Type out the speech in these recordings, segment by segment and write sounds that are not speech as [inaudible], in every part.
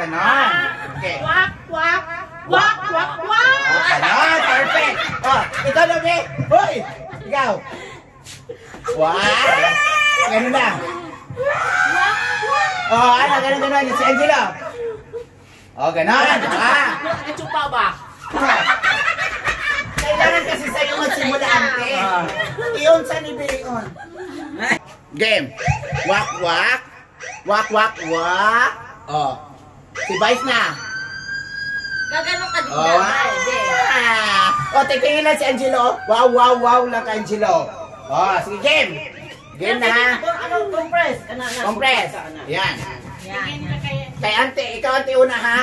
ganon. Okay. Wak, wak, wak, wak, wak. Oh, ganon, perfect. Oh, ikaw na, be. Hoy, ikaw. Wow. Ganun na. Oh, ano, ganun, ganun. Si Angelo. Oh, ganon. Ah. Nagchupa ba? Kailangan kasi sa'yo magsimula, ante. Iyon sa ni Beon. Game. Wak, wak. Wak, wak, wak. Oh. Si Vice na. Gaganon ka din Oh, wow. Oh, titingin lang si Angelo. Wow, wow, wow lang kay Angelo. Oh, sige, game. Game na ha. Ano, compress? Ano, ano? Compress. Yan. Yan. Kay ante, ikaw ante una ha.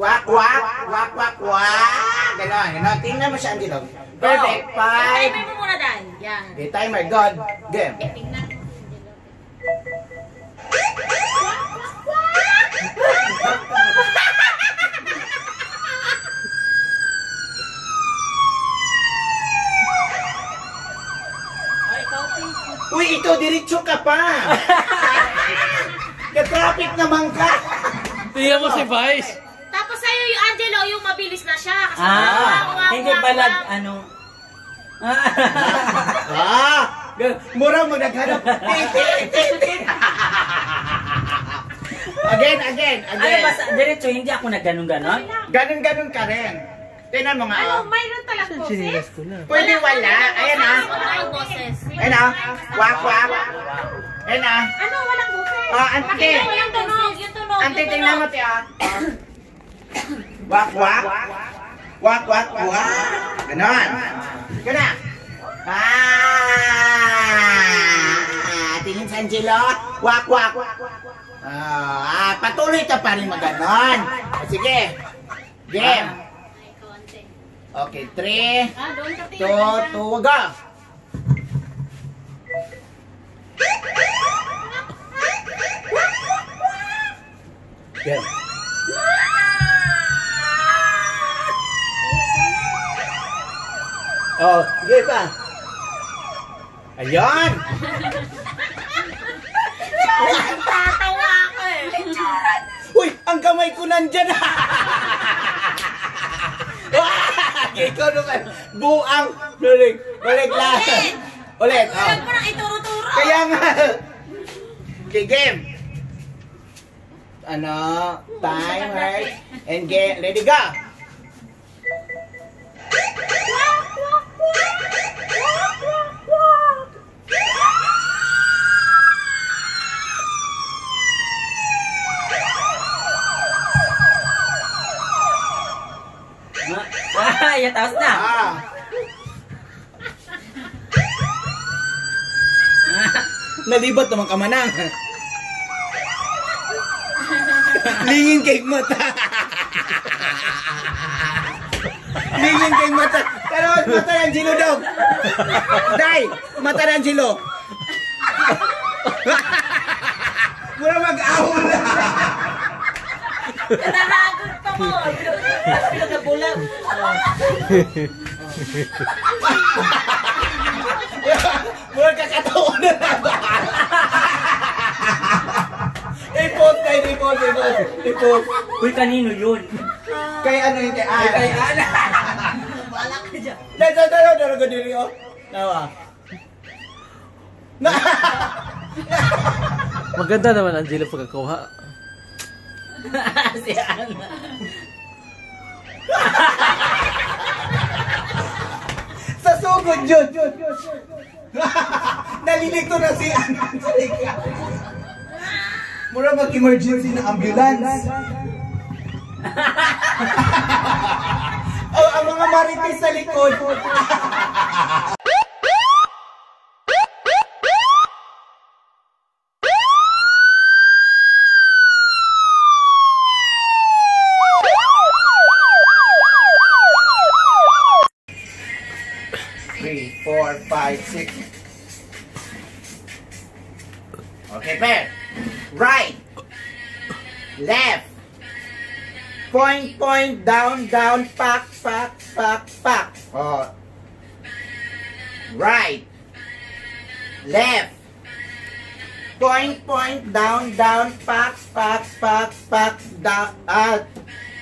Wak, wak, wak, wak, wak. Ganon, ganon. Tingnan mo siya, Angelo. Perfect. Five. Timer mo muna dahil. Yan. Okay, timer, God. Game. Tingnan. Ay, Uy, ito, diretso ka pa. [laughs] Na-traffic naman ka. Tingnan mo si Vice. Tapos sa'yo yung Angelo, yung mabilis na siya. Kasi Ah, hindi wak. ano. [laughs] Ah, mura mo naghanap. Titin, Again, again, ano again. ba, sa, diretso, hindi ako nagganon-ganon? Ganun-ganun ka rin. Tingnan mo nga. Ano, oh. mayroon talaga po, sis? ko na. Pwede wala. Ayan ah. Wala ang boses. Ayan ah. Wak, wak. Ayan ah. Ano, walang boses? Ah, ante. Yung tunog, yung tunog. Ante, tingnan mo, ah. Wak, wak. Wak, wak, wak. Ganon. Ganon. Ah, tingin sa Angelo. Wak, wak. Ah, patuloy ka pa rin maganon. Sige. Game. Okay, three, Ah, doon ka two, tingnan. two, go. Game. Oh, sige pa. Ayan! Tatawa ako eh. Uy, ang kamay ko nandyan! [laughs] Ikaw naman, buang! Balik, balik lang. Ulit, oh. Huwag mo nang ituro-turo. Kaya nga. Okay, game. Ano, timer, and get, ready, go! Ah, yan, tapos na. Ah, nalibat naman ka manang. Lingin kay mata. Lingin kay mata. Pero mata ng Angelo daw. Day, mata ng Angelo. Mura mag-awol na. Naragot pa mo. Pinagabulag. Mura kakatawa na lang. Ipot kay ipot, ipot, ipot. Uy, kanino yun? Kay ano yung kay Ana. Kay Ana. Wala ka dyan. Dito, dito, dito, dito, dito, oh. Nawa. Na. Maganda naman, Angelo, pagkakuha. [laughs] si Ana. [laughs] Sa sugod yun. [laughs] Nalilito na si Ana. Mura mag-emergency na ambulance. [laughs] oh, ang mga marites sa likod. Okay, pair. Right. Left. Point, point, down, down, pack, pack, pack, pack. Oh. Right. Left. Point, point, down, down, pack, pack, pack, pack, down, ah,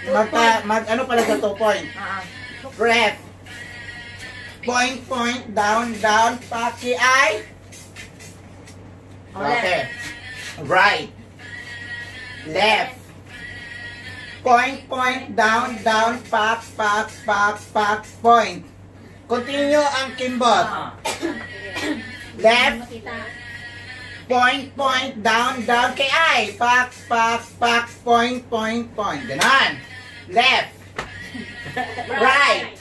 magka, mag, ano pala sa two point? [laughs] Ah. Ref. Point, point, down, down, paki ay. Okay. Right. Left. Point, point, down, down, pack, pack, pack, pack, point. Continue ang kimbot. Ah. Left. Point, point, down, down kay ay. Pack, pack, pack, point, point, point. Ganon. Left. Right.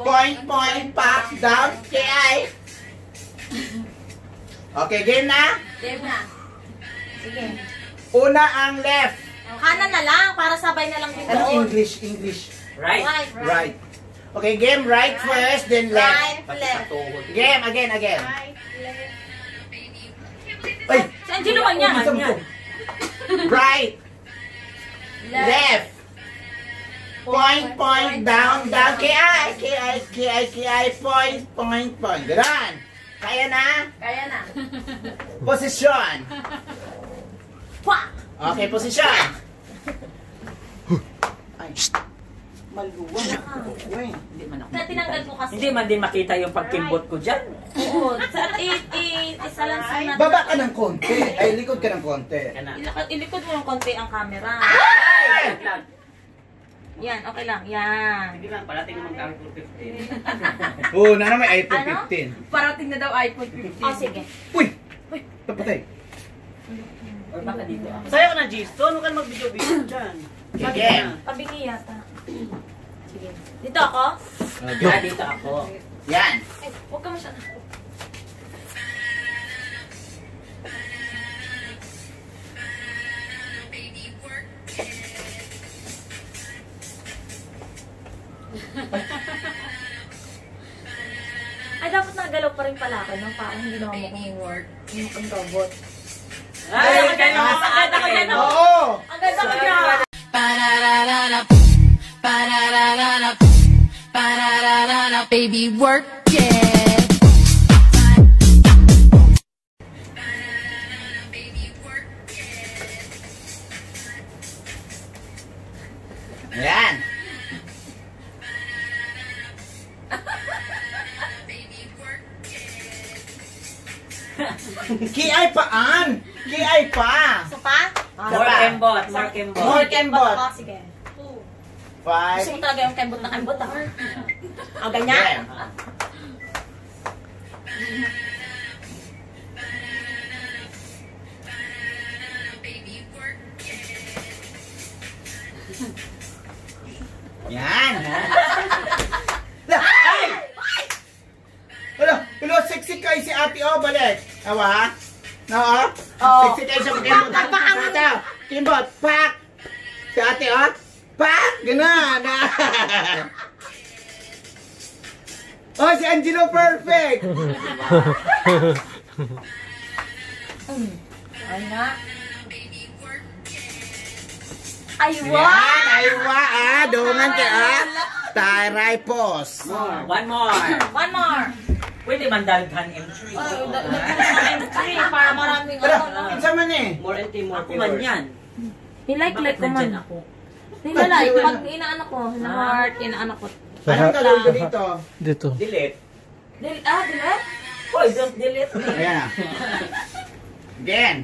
Point, point, pack, down kay ay. Okay, game na? Game na. Sige. Una ang left. Kanan na lang, para sabay na lang din Ano doon. English, English? Right? Right, Right. Okay, game right first, then left. Right, left. Game, again, again. Right, left. Ay! Si Angelo man yan. Isang po. Right, left. Point, point, down, down. Kay ay, kay ay, point, point, point. Ganon. Kaya na? Kaya na. [laughs] Posisyon. Wah! Okay, posisyon. Ay. Maluwang ako. Wait. Hindi man ako Na tinanggal ko kasi. Hindi man din makita yung pagkimbot ko dyan. Oo. Sa, i, i, isa lang sa natin. Baba ka ng konti. Ay, likod ka ng konti. Ilikod, mo ng konti ang camera. Ay! lang. Yan, okay lang. Yan. Hindi lang, parating naman kami 415. [laughs] Oo, na naman iPhone Ano? 15. Parating na daw iPhone 15. Oh, sige. Uy! Uy! Papatay. Or baka dito. Sayo ka na, Gisto. Ano ka mag-video-video dyan? Again. Pabingi yata. Sige. Dito ako? Ah, dito ako. Yan. Ay, huwag ka masyado. Pala ako, no? Parang hindi naman mo kong word. Yung mukhang robot. Ay, ang ganda ko, ang ganda ko yan, oh. Oo! Ang ganda ko yan! Baby, work [laughs] Kiay paan! Kiay pa! Isa pa? More pa. kembot, more kembot. More kembot. ako, sige. Five. Gusto mo talaga yung kembot na kembot, ah. [laughs] Ah, ganyan? [laughs] Yan. Yan. Ay! Wala, wala, sexy kayo si ate o, balik. Awa? Oo. Sexy kayo sa kimbot. Ito, kimbot, pak! Si ate o, pak! Ganon. [laughs] oh, si Angelo perfect! [laughs] Ay nga. Ay, Yan, wow! ay wa ah, dungan ka ah. Taray pos. More. One more. One more. Pwede man dalghan M3. Oh, da- da- M3 para maraming Tara, ano, no? kinsa man eh. More and more Ako man yan. Nilike-like ko man. ako? Nilalike. Pag inaano ko, na heart, inaano ko. Anong gagawin ko dito? Dito. Delete. Dil ah, delete? Hoy, don't delete me. Ayan ah. Again.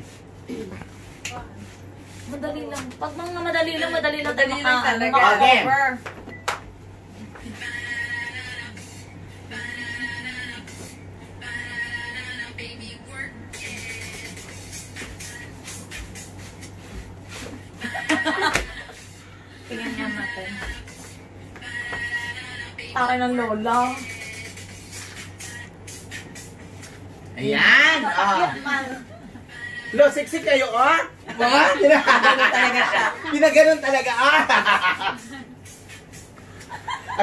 Madali lang. Pag mga madali lang, madali lang tayo maka, Okay. Takin ng lola. Ayan. Ah. Lo, sexy kayo ah. Ah, [laughs] pinaganon talaga siya. Pinaganon talaga ah.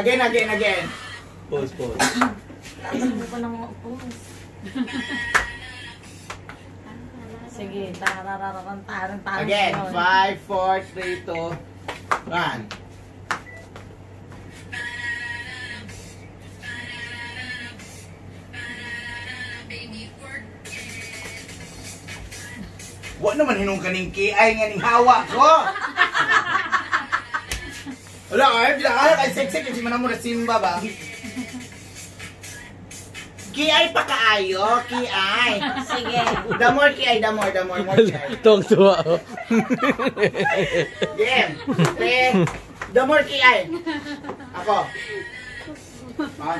again, again, again. Pause, pause. Ano pa ng mga upos? Sige, tararararan, taran, taran. Again. 5, 4, 3, 2, 1. Wa naman hinong kaning kiay nga ning hawa ko. Wala ay, bila ay kay sexy kasi man mo na simba ba. Kiay pa kaayo, kiay. Sige. The more kiay, the more, the more, more kiay. [laughs] Tuwang tuwa oh. Game. Eh, the more kiay. Ako. Ha?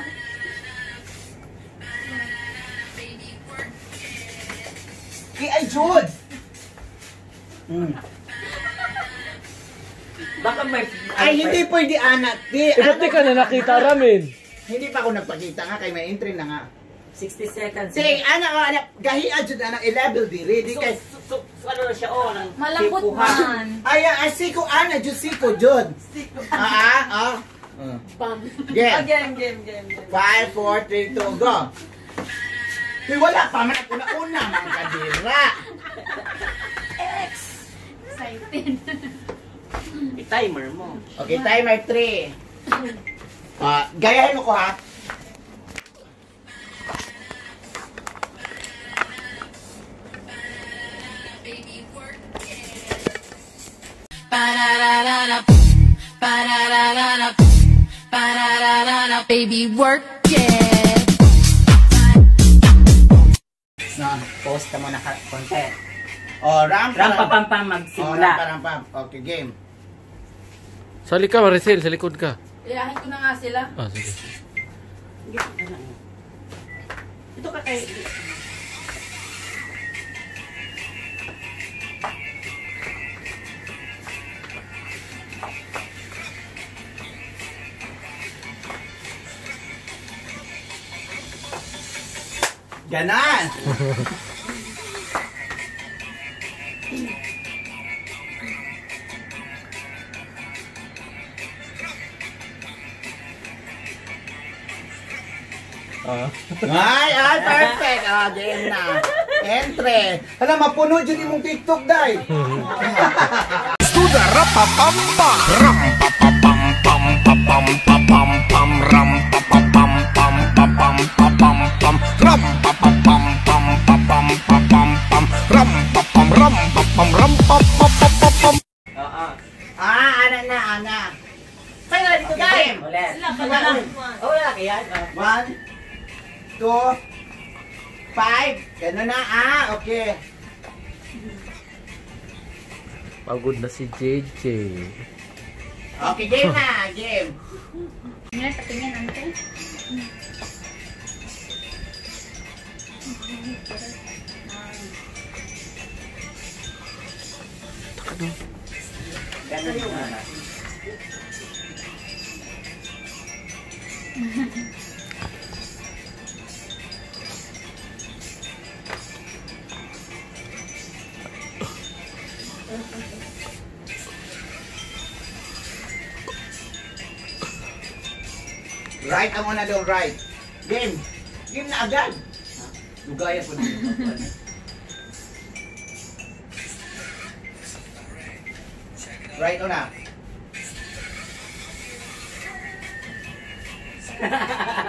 Kiay, Jude. Hmm. Baka may... Ay, hindi pwede anak. Di, Eh, ba't di ka na nakita ramin? Hindi pa ako nagpakita nga kay may entry na nga. 60 seconds. Sige, anak, oh, anak, gahi adjud anak, i-level di, ready So, kay... so, so, so, ano na siya, oh, ng Malambot man. Ay, ay, siko, ana, jud siko, jud. Ah, ah, ah. Pam. Game. game, game, game, game. 5, 4, 3, 2, go. Hey, wala pa man ako na una, mga kadira. I-timer [laughs] mo. Okay, timer 3. Ah, gayahin mo ko ha. Baby, work it. No, post ka muna ka, konti. Oh. Ram pa pam pam Oh, magsimula. ramp, ramp, ramp. Okay, game. Sali ka, Maricel. Sa likod ka. Ilahin ko na nga sila. Ah, sige. Ito ka kay... Ganan! [laughs] Ah. Ay, ay, perfect. Ah, game na. Entre. Hala, mapuno dyan yung TikTok, day. Oo. Okay. Pagod na si JJ. Okay, game na, game. Ngayon, patingin, ante. Ganun yun. Right ang una daw, right. Game. Game na agad. Lugaya po dito. Right una. [laughs]